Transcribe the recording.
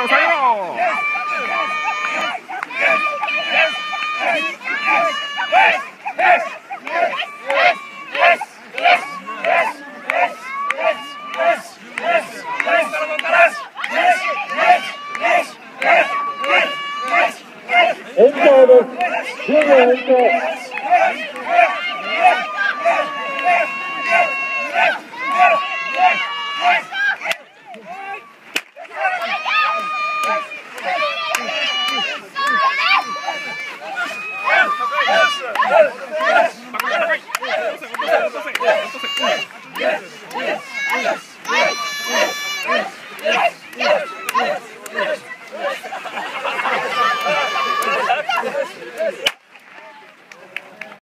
Saiu, saiu! Entrada, segundo, Yes!